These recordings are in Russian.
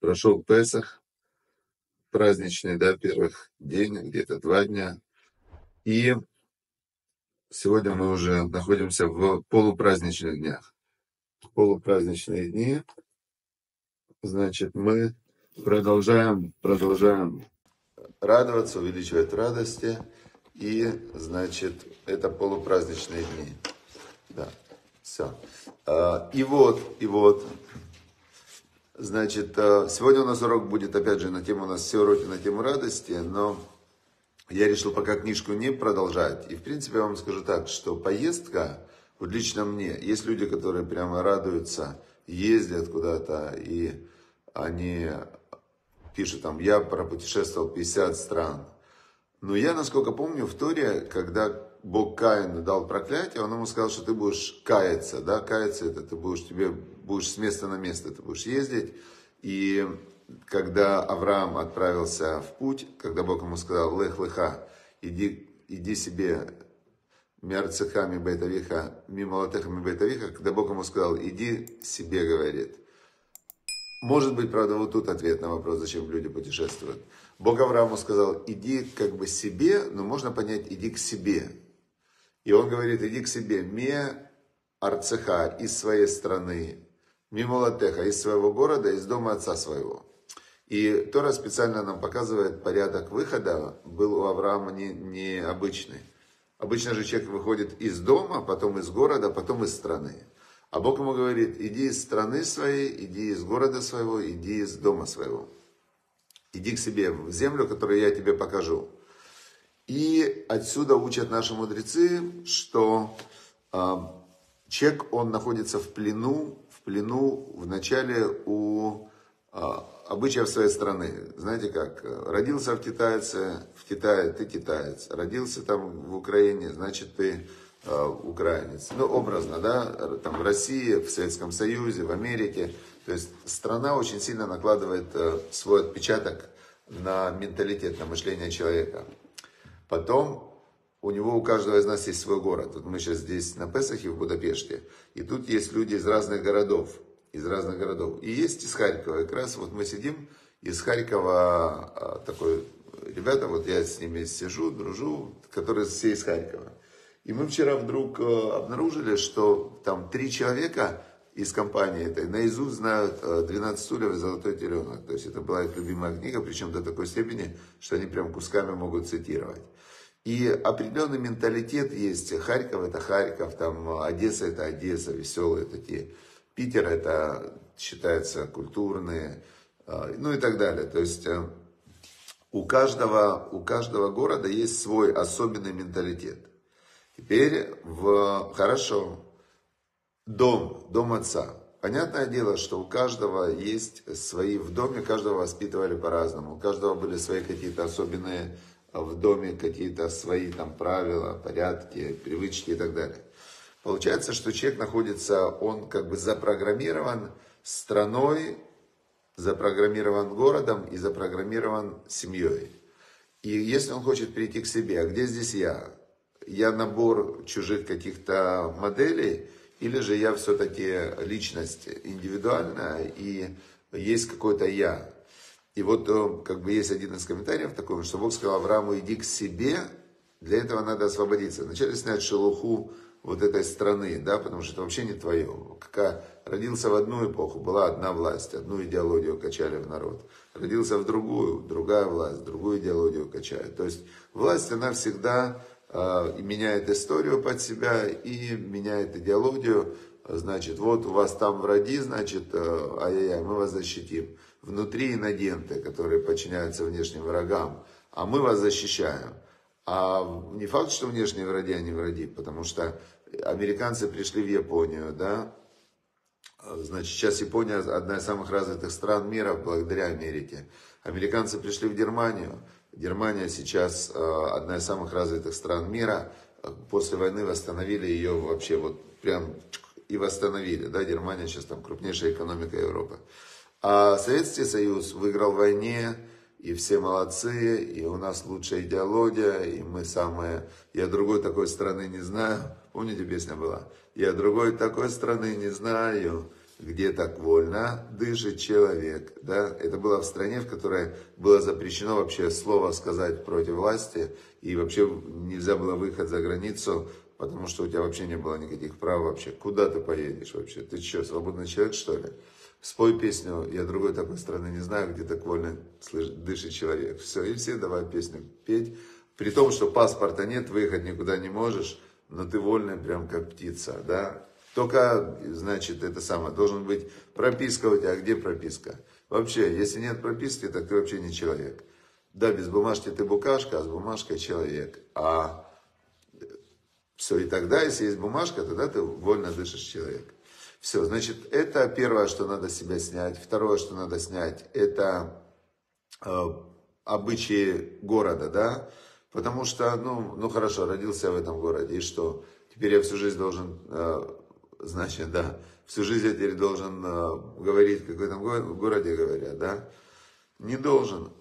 Прошел Песах, праздничный, да, первых день, где-то два дня. И сегодня мы уже находимся в полупраздничных днях. Полупраздничные дни, значит, мы продолжаем, продолжаем радоваться, увеличивать радости. И, значит, это полупраздничные дни. Да, все. А, и вот, и вот, значит, а, сегодня у нас урок будет, опять же, на тему, у нас все уроки на тему радости, но я решил пока книжку не продолжать. И, в принципе, я вам скажу так, что поездка, вот лично мне, есть люди, которые прямо радуются, ездят куда-то, и они пишут там, я пропутешествовал 50 стран. Но я, насколько помню, в Торе, когда Бог Каину дал проклятие, он ему сказал, что ты будешь каяться, да, каяться это ты будешь, тебе будешь с места на место, ты будешь ездить. И когда Авраам отправился в путь, когда Бог ему сказал, лех леха, иди, иди себе мерцехами бейтавиха, мимо латехами бейтавиха, когда Бог ему сказал, иди себе, говорит. Может быть, правда, вот тут ответ на вопрос, зачем люди путешествуют. Бог Аврааму сказал, иди как бы себе, но можно понять, иди к себе. И он говорит, иди к себе, ме арцеха из своей страны, мимо латеха из своего города, из дома отца своего. И Тора специально нам показывает порядок выхода, был у Авраама не, необычный. Обычно же человек выходит из дома, потом из города, потом из страны. А Бог ему говорит, иди из страны своей, иди из города своего, иди из дома своего. Иди к себе в землю, которую я тебе покажу. И отсюда учат наши мудрецы, что э, человек, он находится в плену, в плену вначале у э, обычаев своей страны. Знаете как, родился в китайце, в Китае ты китаец, родился там в Украине, значит ты э, украинец. Ну, образно, да, там в России, в Советском Союзе, в Америке. То есть страна очень сильно накладывает э, свой отпечаток на менталитет, на мышление человека. Потом у него, у каждого из нас есть свой город. Вот мы сейчас здесь на Песахе в Будапеште, и тут есть люди из разных городов, из разных городов. И есть из Харькова. Как раз вот мы сидим из Харькова, а, такой, ребята, вот я с ними сижу, дружу, которые все из Харькова. И мы вчера вдруг э, обнаружили, что там три человека из компании этой наизусть знают 12 э, стульев и золотой теленок. То есть это была их любимая книга, причем до такой степени, что они прям кусками могут цитировать. И определенный менталитет есть. Харьков это Харьков, там Одесса это Одесса, веселые такие. Питер это считается культурные, э, ну и так далее. То есть э, у каждого, у каждого города есть свой особенный менталитет. Теперь в, хорошо, дом, дом отца. Понятное дело, что у каждого есть свои, в доме каждого воспитывали по-разному, у каждого были свои какие-то особенные в доме, какие-то свои там правила, порядки, привычки и так далее. Получается, что человек находится, он как бы запрограммирован страной, запрограммирован городом и запрограммирован семьей. И если он хочет прийти к себе, а где здесь я? Я набор чужих каких-то моделей – или же я все-таки личность индивидуальная и есть какое-то я. И вот э, как бы есть один из комментариев такой, что Бог сказал Аврааму, иди к себе, для этого надо освободиться. Вначале снять шелуху вот этой страны, да, потому что это вообще не твое. Как родился в одну эпоху, была одна власть, одну идеологию качали в народ. Родился в другую, другая власть, другую идеологию качают. То есть власть, она всегда и меняет историю под себя и меняет идеологию. Значит, вот у вас там враги, значит, э, ай-яй-яй, мы вас защитим. Внутри иногенты, которые подчиняются внешним врагам, а мы вас защищаем. А не факт, что внешние враги, они враги, потому что американцы пришли в Японию, да, Значит, сейчас Япония одна из самых развитых стран мира благодаря Америке. Американцы пришли в Германию. Германия сейчас э, одна из самых развитых стран мира. После войны восстановили ее вообще вот прям и восстановили. Да, Германия сейчас там крупнейшая экономика Европы. А Советский Союз выиграл в войне и все молодцы, и у нас лучшая идеология, и мы самые... Я другой такой страны не знаю. Помните, песня была? Я другой такой страны не знаю, где так вольно дышит человек. Да? Это было в стране, в которой было запрещено вообще слово сказать против власти, и вообще нельзя было выехать за границу, потому что у тебя вообще не было никаких прав вообще. Куда ты поедешь вообще? Ты что, свободный человек, что ли? Спой песню «Я другой такой страны не знаю, где так вольно дышит человек». Все, и все давай песню петь. При том, что паспорта нет, выехать никуда не можешь, но ты вольный прям как птица, да? Только, значит, это самое, должен быть прописка у тебя. А где прописка? Вообще, если нет прописки, так ты вообще не человек. Да, без бумажки ты букашка, а с бумажкой человек. А все, и тогда, если есть бумажка, тогда ты вольно дышишь человек. Все, значит, это первое, что надо себя снять. Второе, что надо снять, это э, обычаи города, да. Потому что, ну, ну хорошо, родился в этом городе, и что? Теперь я всю жизнь должен, э, значит, да, всю жизнь я теперь должен э, говорить, в этом городе говорят, да? Не должен.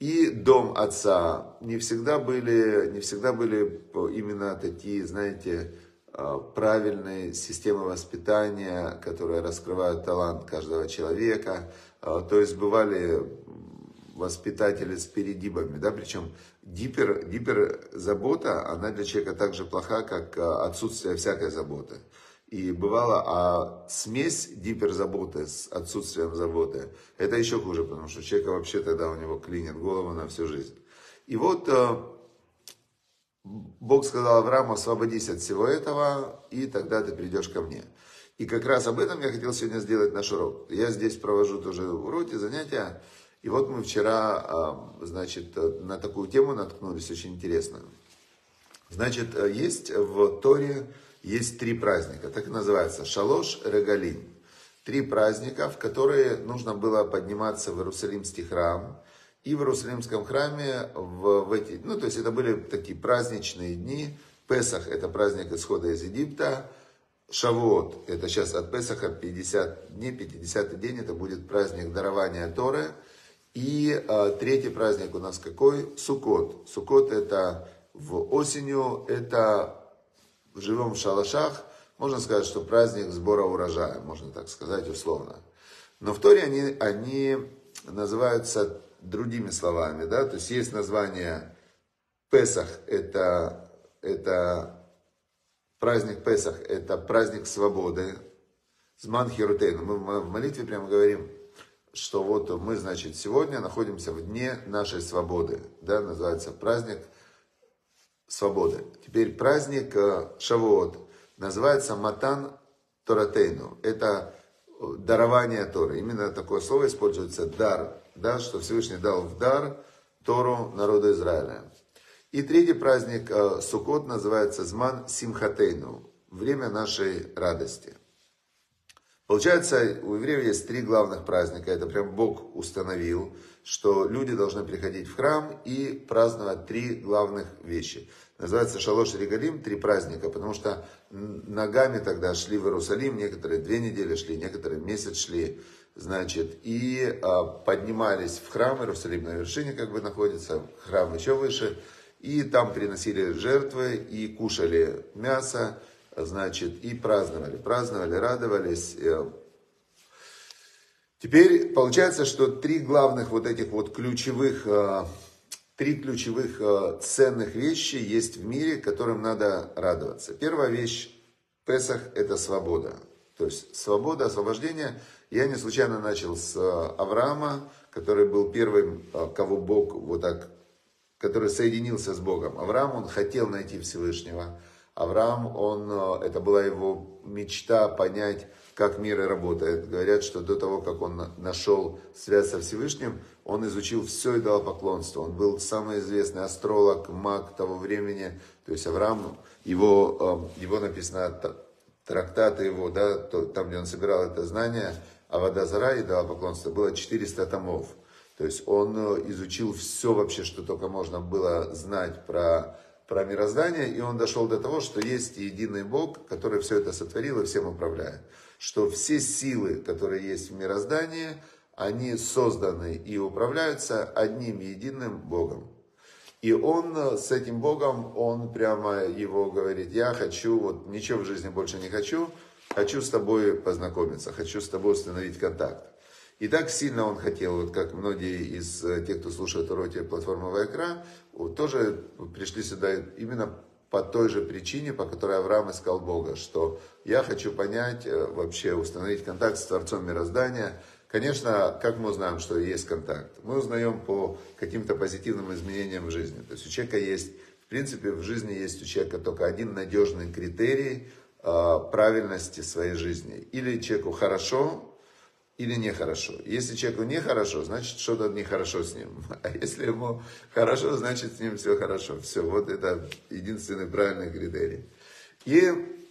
И дом отца не всегда были, не всегда были именно такие, знаете, правильной системы воспитания, которые раскрывают талант каждого человека. Э, то есть бывали воспитатели с передибами, да, причем гипер, гиперзабота, она для человека так же плоха, как э, отсутствие всякой заботы. И бывало, а смесь гиперзаботы с отсутствием заботы, это еще хуже, потому что человека вообще тогда у него клинит голову на всю жизнь. И вот Бог сказал Аврааму, освободись от всего этого, и тогда ты придешь ко мне. И как раз об этом я хотел сегодня сделать наш урок. Я здесь провожу тоже уроки, занятия. И вот мы вчера, а, значит, на такую тему наткнулись, очень интересную. Значит, есть в Торе, есть три праздника, так и называется, Шалош Регалин. Три праздника, в которые нужно было подниматься в Иерусалимский храм, и в Иерусалимском храме в, в эти, ну то есть это были такие праздничные дни. Песах это праздник исхода из Египта. Шавуот, это сейчас от Песаха 50 дней, 50 день, это будет праздник дарования Торы. И а, третий праздник у нас какой? Сукот. Сукот это в осенью, это в шалашах. Можно сказать, что праздник сбора урожая, можно так сказать условно. Но в Торе они, они называются другими словами, да, то есть есть название Песах, это, это праздник Песах, это праздник свободы, Зман Херутейну. Мы в молитве прямо говорим, что вот мы, значит, сегодня находимся в дне нашей свободы, да, называется праздник свободы. Теперь праздник э, Шавуот называется Матан Торатейну. Это дарование Торы. Именно такое слово используется дар да, что Всевышний дал в дар Тору народу Израиля. И третий праздник э, Суккот называется Зман Симхатейну, время нашей радости. Получается, у евреев есть три главных праздника. Это прям Бог установил, что люди должны приходить в храм и праздновать три главных вещи. Называется Шалош Регалим, три праздника, потому что ногами тогда шли в Иерусалим, некоторые две недели шли, некоторые месяц шли значит, и а, поднимались в храм, Иерусалим на вершине как бы находится, храм еще выше, и там приносили жертвы, и кушали мясо, значит, и праздновали, праздновали, радовались. Э. Теперь получается, что три главных вот этих вот ключевых, а, три ключевых а, ценных вещи есть в мире, которым надо радоваться. Первая вещь, Песах, это свобода. То есть свобода, освобождение – я не случайно начал с э, Авраама, который был первым, э, кого Бог вот так, который соединился с Богом. Авраам, он хотел найти Всевышнего. Авраам, он, э, это была его мечта понять, как мир работает. Говорят, что до того, как он нашел связь со Всевышним, он изучил все и дал поклонство. Он был самый известный астролог, маг того времени. То есть Авраам, его, его написано, трактаты его, да, там, где он собирал это знание, а вода Зара и дала поклонство было 400 томов. То есть он э, изучил все вообще, что только можно было знать про, про мироздание, и он дошел до того, что есть единый Бог, который все это сотворил и всем управляет. Что все силы, которые есть в мироздании, они созданы и управляются одним единым Богом. И он э, с этим Богом, он прямо его говорит, я хочу, вот ничего в жизни больше не хочу, хочу с тобой познакомиться, хочу с тобой установить контакт. И так сильно он хотел, вот как многие из э, тех, кто слушает уроки платформы Вайкра, тоже пришли сюда именно по той же причине, по которой Авраам искал Бога, что я хочу понять, э, вообще установить контакт с Творцом мироздания. Конечно, как мы узнаем, что есть контакт? Мы узнаем по каким-то позитивным изменениям в жизни. То есть у человека есть, в принципе, в жизни есть у человека только один надежный критерий э, правильности своей жизни. Или человеку хорошо, или нехорошо. Если человеку нехорошо, значит что-то нехорошо с ним. А если ему хорошо, значит с ним все хорошо. Все, вот это единственный правильный критерий. И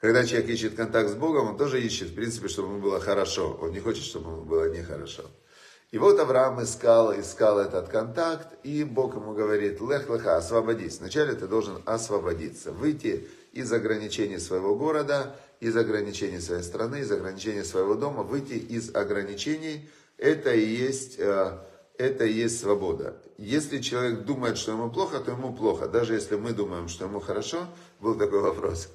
когда человек ищет контакт с Богом, он тоже ищет, в принципе, чтобы ему было хорошо. Он не хочет, чтобы ему было нехорошо. И вот Авраам искал, искал этот контакт, и Бог ему говорит, лех леха, освободись. Вначале ты должен освободиться, выйти из ограничений своего города, из ограничений своей страны, из ограничений своего дома, выйти из ограничений, это и есть, э, это и есть свобода. Если человек думает, что ему плохо, то ему плохо. Даже если мы думаем, что ему хорошо, был такой вопрос.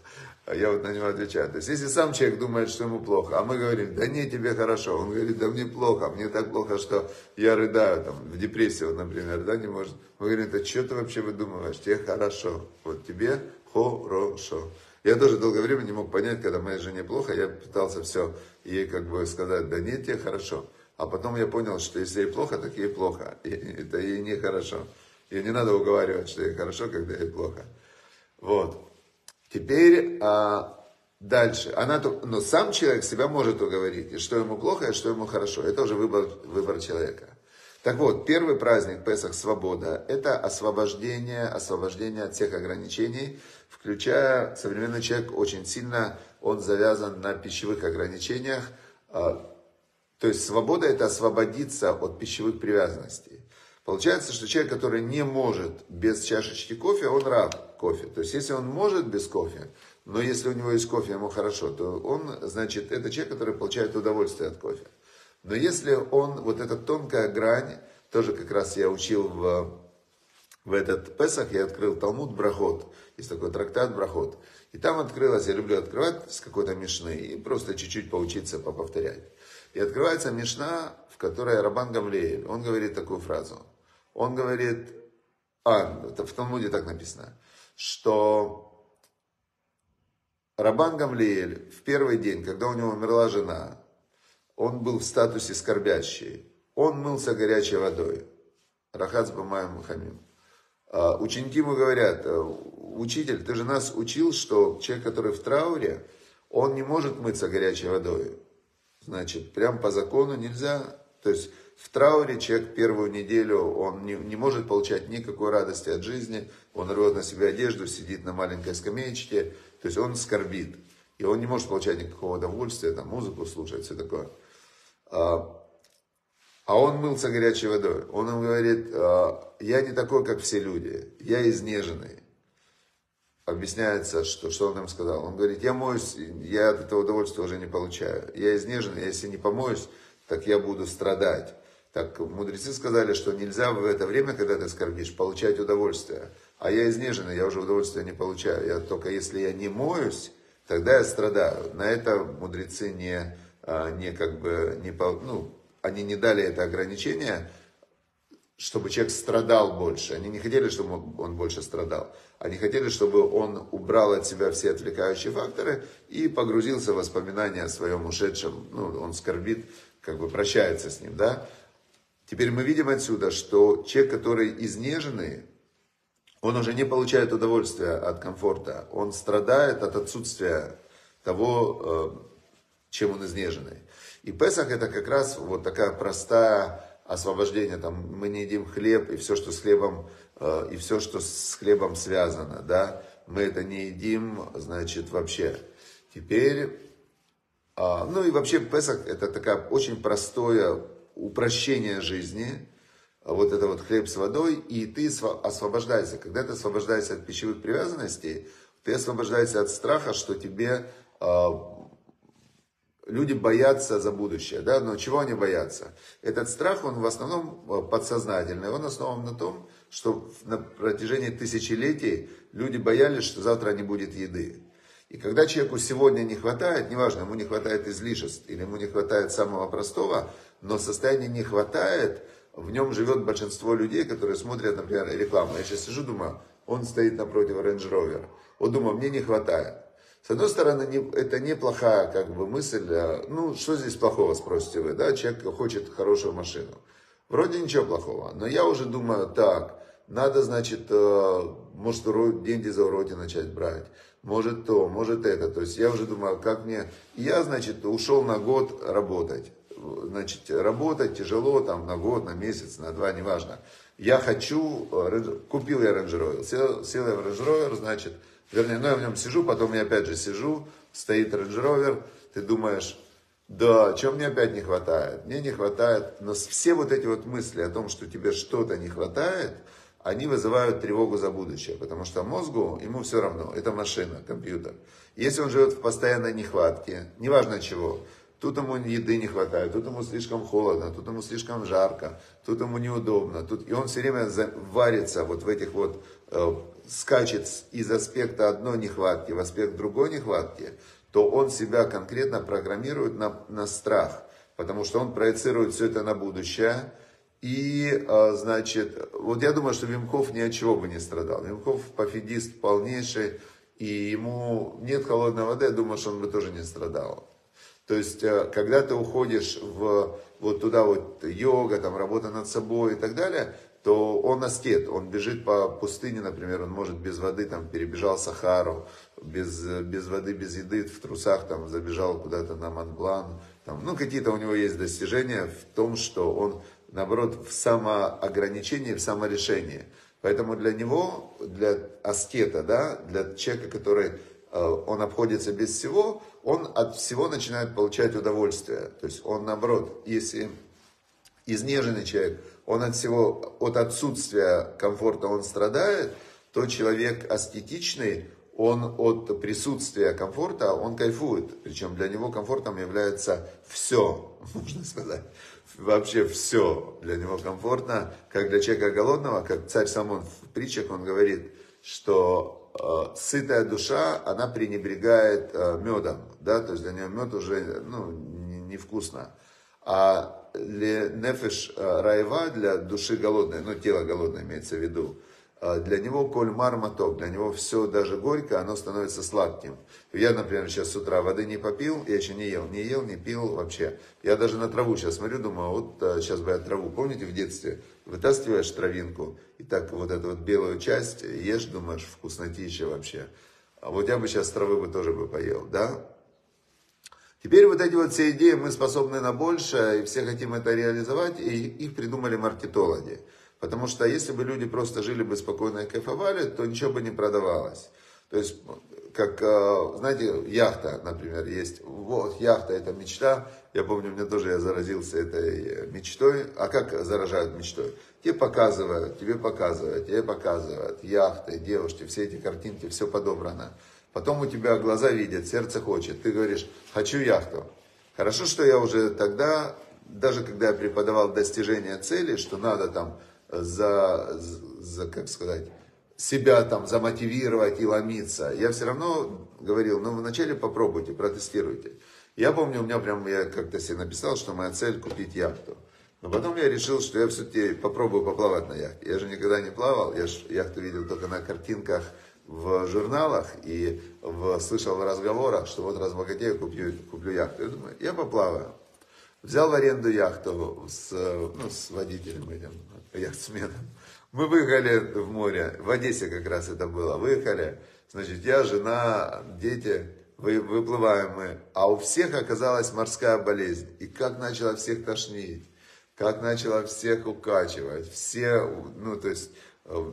Я вот на него отвечаю. То есть, если сам человек думает, что ему плохо, а мы говорим, да не, тебе хорошо. Он говорит, да мне плохо, мне так плохо, что я рыдаю, там, в депрессии, вот, например, да, не может. Мы говорим, да что ты вообще выдумываешь, тебе хорошо. Вот тебе хорошо. Я тоже долгое время не мог понять, когда моей жене плохо, я пытался все ей как бы сказать, да нет, тебе хорошо. А потом я понял, что если ей плохо, так ей плохо. И это ей не хорошо. Ее не надо уговаривать, что ей хорошо, когда ей плохо. Вот. Теперь а, дальше. Она, но сам человек себя может уговорить, что ему плохо, и что ему хорошо. Это уже выбор, выбор человека. Так вот, первый праздник Песах Свобода – это освобождение, освобождение от всех ограничений, включая современный человек очень сильно, он завязан на пищевых ограничениях. А, то есть свобода – это освободиться от пищевых привязанностей. Получается, что человек, который не может без чашечки кофе, он раб кофе. То есть если он может без кофе, но если у него есть кофе, ему хорошо, то он, значит, это человек, который получает удовольствие от кофе. Но если он, вот эта тонкая грань, тоже как раз я учил в, в этот Песах, я открыл Талмуд Брахот, есть такой трактат Брахот. И там открылось, я люблю открывать с какой-то мишны и просто чуть-чуть поучиться, поповторять. И открывается мишна, в которой Рабан Гамлеев, он говорит такую фразу. Он говорит, а, в Талмуде так написано, что Рабан Гамлиэль в первый день, когда у него умерла жена, он был в статусе скорбящий. Он мылся горячей водой. Рахац Бамаем Хамим. А, ученики ему говорят, «Э, учитель, ты же нас учил, что человек, который в трауре, он не может мыться горячей водой. Значит, прям по закону нельзя. То есть в трауре человек первую неделю, он не, не может получать никакой радости от жизни, он рвет на себя одежду, сидит на маленькой скамеечке, то есть он скорбит. И он не может получать никакого удовольствия, там музыку слушать, все такое. А, а он мылся горячей водой. Он им говорит, «А, я не такой, как все люди, я изнеженный. Объясняется, что, что он им сказал. Он говорит, я моюсь, я от этого удовольствия уже не получаю. Я изнеженный, если не помоюсь, так я буду страдать. Так мудрецы сказали, что нельзя в это время, когда ты скорбишь, получать удовольствие. А я изнеженный, я уже удовольствия не получаю. Я только если я не моюсь, тогда я страдаю. На это мудрецы не а, не как бы, не, ну, они не дали это ограничение, чтобы человек страдал больше. Они не хотели, чтобы он больше страдал. Они хотели, чтобы он убрал от себя все отвлекающие факторы и погрузился в воспоминания о своем ушедшем. Ну, он скорбит, как бы прощается с ним, да. Теперь мы видим отсюда, что человек, который изнеженный, он уже не получает удовольствия от комфорта. Он страдает от отсутствия того, э, чем он изнеженный. И Песах это как раз вот такая простая освобождение. Там мы не едим хлеб и все, что с хлебом, э, и все, что с хлебом связано, да. Мы это не едим, значит, вообще. Теперь, а, ну и вообще Песах это такая очень простое упрощение жизни, вот это вот хлеб с водой, и ты освобождаешься. Когда ты освобождаешься от пищевых привязанностей, ты освобождаешься от страха, что тебе а, люди боятся за будущее, да, но чего они боятся? Этот страх, он в основном э, подсознательный, он основан на том, что на протяжении тысячелетий люди боялись, что завтра не будет еды. И когда человеку сегодня не хватает, неважно, ему не хватает излишеств или ему не хватает самого простого, но состояния не хватает, в нем живет большинство людей, которые смотрят, например, рекламу. Я сейчас сижу, думаю, он стоит напротив Range Rover. Вот думаю, мне не хватает. С одной стороны, это неплохая как бы мысль. А, ну, что здесь плохого, спросите вы, да? Человек хочет хорошую машину. Вроде ничего плохого. Но я уже думаю, так, надо, значит, э, может, деньги за уроки начать брать. Может то, может это. То есть я уже думаю, как мне... Я, значит, ушел на год работать. Значит, работать тяжело, там, на год, на месяц, на два, неважно. Я хочу, э, купил я Range Rover, сел, сел я в Range Rover, значит, Вернее, ну я в нем сижу, потом я опять же сижу, стоит Range Rover, ты думаешь, да, чем мне опять не хватает? Мне не хватает, но все вот эти вот мысли о том, что тебе что-то не хватает, они вызывают тревогу за будущее, потому что мозгу, ему все равно, это машина, компьютер. Если он живет в постоянной нехватке, неважно чего, тут ему еды не хватает, тут ему слишком холодно, тут ему слишком жарко, тут ему неудобно, тут... и он все время варится вот в этих вот э, скачет из аспекта одной нехватки в аспект другой нехватки, то он себя конкретно программирует на, на страх, потому что он проецирует все это на будущее. И, а, значит, вот я думаю, что Вимков ни от чего бы не страдал. Вимков пофигист полнейший, и ему нет холодной воды, я думаю, что он бы тоже не страдал. То есть, э, когда ты уходишь в вот туда вот йога, там работа над собой и так далее, то он аскет, он бежит по пустыне, например, он может без воды, там, перебежал Сахару, без, без воды, без еды, в трусах, там, забежал куда-то на Монблан, там, ну, какие-то у него есть достижения в том, что он, наоборот, в самоограничении, в саморешении. Поэтому для него, для аскета, да, для человека, который, э, он обходится без всего, он от всего начинает получать удовольствие. То есть он, наоборот, если изнеженный человек, он от всего, от отсутствия комфорта он страдает, то человек аскетичный, он от присутствия комфорта, он кайфует. Причем для него комфортом является все, можно сказать. Вообще все для него комфортно, как для человека голодного, как царь Самон в притчах, он говорит, что э, сытая душа, она пренебрегает э, медом, да, то есть для нее мед уже, ну, невкусно. Не а нефеш э, раева для души голодной, ну тело голодное имеется в виду, для него коль марматок, для него все даже горько, оно становится сладким. Я, например, сейчас с утра воды не попил, я еще не ел, не ел, не пил вообще. Я даже на траву сейчас смотрю, думаю, вот сейчас э, бы я траву, помните в детстве, вытаскиваешь травинку, и так вот эту вот белую часть ешь, думаешь, вкуснотища вообще. А вот я бы сейчас травы бы тоже бы поел, да? Теперь вот эти вот все идеи, мы способны на большее, и все хотим это реализовать, и их придумали маркетологи. Потому что если бы люди просто жили бы спокойно и кайфовали, то ничего бы не продавалось. То есть, как, э, знаете, яхта, например, есть. Вот, яхта это мечта. Я помню, мне тоже я заразился этой мечтой. А как заражают мечтой? Тебе показывают, тебе показывают, тебе показывают. Яхты, девушки, все эти картинки, все подобрано. Потом у тебя глаза видят, сердце хочет. Ты говоришь, хочу яхту. Хорошо, что я уже тогда, даже когда я преподавал достижение цели, что надо там за, за как сказать, себя там замотивировать и ломиться. Я все равно говорил, ну вначале попробуйте, протестируйте. Я помню, у меня прям, я как-то себе написал, что моя цель купить яхту. Но потом я решил, что я все-таки попробую поплавать на яхте. Я же никогда не плавал, я же яхту видел только на картинках в журналах и в, слышал в разговорах, что вот разбогатею, куплю, куплю яхту. Я думаю, я поплаваю. Взял в аренду яхту с, ну, с водителем этим, яхтсменом. Мы выехали в море, в Одессе как раз это было, выехали. Значит, я, жена, дети, вы, выплываем мы. А у всех оказалась морская болезнь. И как начала всех тошнить, как начала всех укачивать. Все, ну, то есть, э,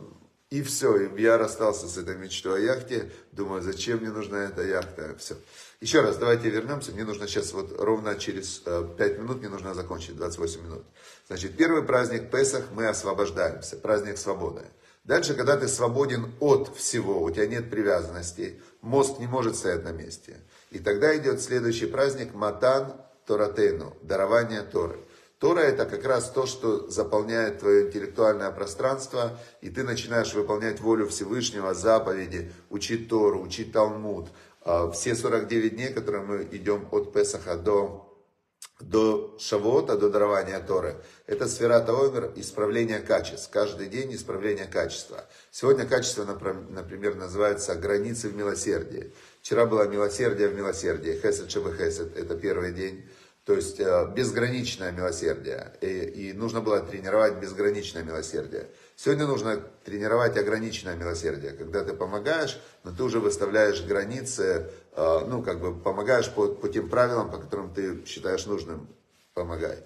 и все, я расстался с этой мечтой о яхте. Думаю, зачем мне нужна эта яхта? Все. Еще раз, давайте вернемся. Мне нужно сейчас вот ровно через 5 э, минут, мне нужно закончить, 28 минут. Значит, первый праздник Песах, мы освобождаемся, праздник свободы. Дальше, когда ты свободен от всего, у тебя нет привязанностей, мозг не может стоять на месте. И тогда идет следующий праздник Матан Торатену, дарование Торы. Тора это как раз то, что заполняет твое интеллектуальное пространство, и ты начинаешь выполнять волю Всевышнего, заповеди, учить Тору, учить Талмуд. А, все 49 дней, которые мы идем от Песаха до до Шавуота, до дарования Торы. Это сфера Таомер, исправление качеств. Каждый день исправление качества. Сегодня качество, например, называется границы в милосердии. Вчера было милосердие в милосердии. Хесед Шебе Хесед. Это первый день. То есть э, безграничное милосердие. И, и нужно было тренировать безграничное милосердие. Сегодня нужно тренировать ограниченное милосердие. Когда ты помогаешь, но ты уже выставляешь границы, э, ну, как бы помогаешь по, по тем правилам, по которым ты считаешь нужным помогать.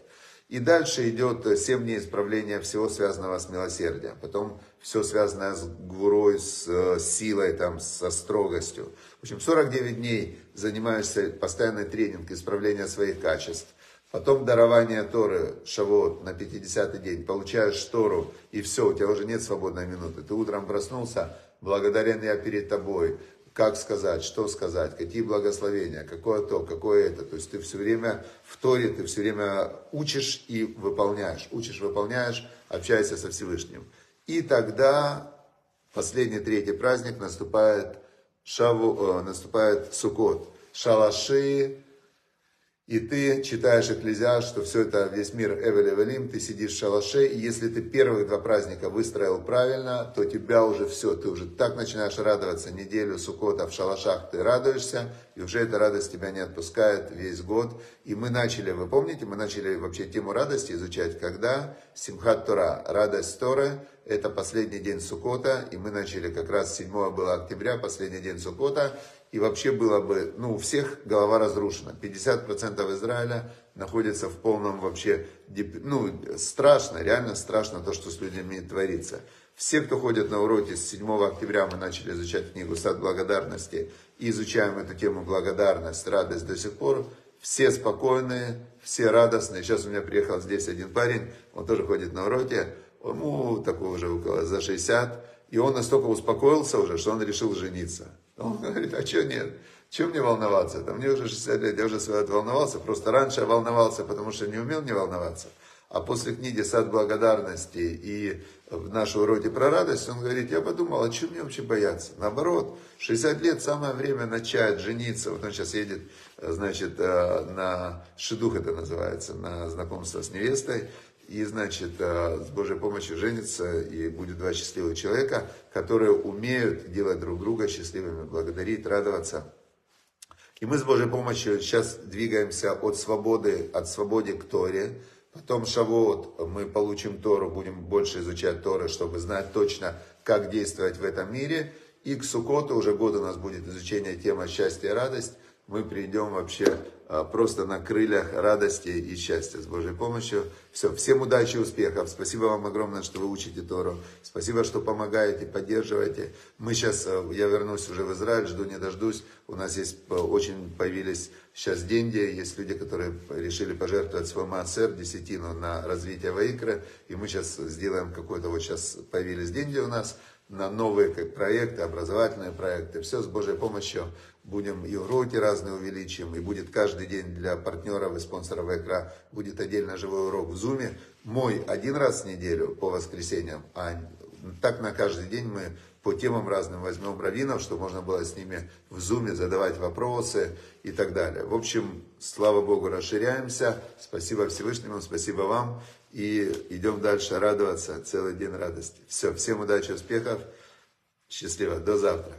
И дальше идет 7 дней исправления всего связанного с милосердием. Потом все связанное с гурой, с э, силой, там, со строгостью. В общем, 49 дней занимаешься постоянный тренинг исправления своих качеств. Потом дарование Торы, Шавот, на 50-й день. Получаешь Тору, и все, у тебя уже нет свободной минуты. Ты утром проснулся, благодарен я перед тобой как сказать, что сказать, какие благословения, какое то, какое это. То есть ты все время в Торе, ты все время учишь и выполняешь. Учишь, выполняешь, общаешься со Всевышним. И тогда последний третий праздник наступает, Шаву, э, наступает Сукот. Шалаши, и ты читаешь Экклезиаст, что все это, весь мир Эвель Эвелим, ты сидишь в шалаше, и если ты первые два праздника выстроил правильно, то тебя уже все, ты уже так начинаешь радоваться неделю Сукота в шалашах, ты радуешься, и уже эта радость тебя не отпускает весь год. И мы начали, вы помните, мы начали вообще тему радости изучать, когда Симхат Тора, радость Торы, это последний день Сукота, и мы начали как раз 7 было октября, последний день Сукота, и вообще было бы, ну, у всех голова разрушена. 50% Израиля находится в полном вообще, ну, страшно, реально страшно то, что с людьми творится. Все, кто ходит на уроки, с 7 октября мы начали изучать книгу «Сад благодарности» и изучаем эту тему благодарность, радость до сих пор. Все спокойные, все радостные. Сейчас у меня приехал здесь один парень, он тоже ходит на уроки, ему такой уже около за 60, и он настолько успокоился уже, что он решил жениться. Он говорит, а что нет? Чем мне волноваться? Там мне уже 60 лет, я уже волновался. Просто раньше я волновался, потому что не умел не волноваться. А после книги «Сад благодарности» и в нашей уроке про радость, он говорит, я подумал, а чем мне вообще бояться? Наоборот, 60 лет самое время начать жениться. Вот он сейчас едет, значит, э, на шедух это называется, на знакомство с невестой и, значит, э, с Божьей помощью женится, и будет два счастливых человека, которые умеют делать друг друга счастливыми, благодарить, радоваться. И мы с Божьей помощью сейчас двигаемся от свободы, от свободы к Торе. Потом Шавот, мы получим Тору, будем больше изучать Торы, чтобы знать точно, как действовать в этом мире. И к Сукоту уже год у нас будет изучение темы счастья и радость. Мы придем вообще а, просто на крыльях радости и счастья с Божьей помощью. Все, всем удачи и успехов. Спасибо вам огромное, что вы учите Тору. Спасибо, что помогаете, поддерживаете. Мы сейчас, э, я вернусь уже в Израиль, жду не дождусь. У нас есть э, очень появились сейчас деньги. Есть люди, которые решили пожертвовать свой массер, десятину на развитие Ваикры. И мы сейчас сделаем какой-то, вот сейчас появились деньги у нас на новые проекты, образовательные проекты. Все с Божьей помощью будем и уроки разные увеличим, и будет каждый день для партнеров и спонсоров ЭКРА будет отдельно живой урок в Зуме. Мой один раз в неделю по воскресеньям, а так на каждый день мы по темам разным возьмем раввинов, чтобы можно было с ними в зуме задавать вопросы и так далее. В общем, слава Богу, расширяемся. Спасибо Всевышнему, спасибо вам. И идем дальше радоваться, целый день радости. Все, всем удачи, успехов, счастливо, до завтра.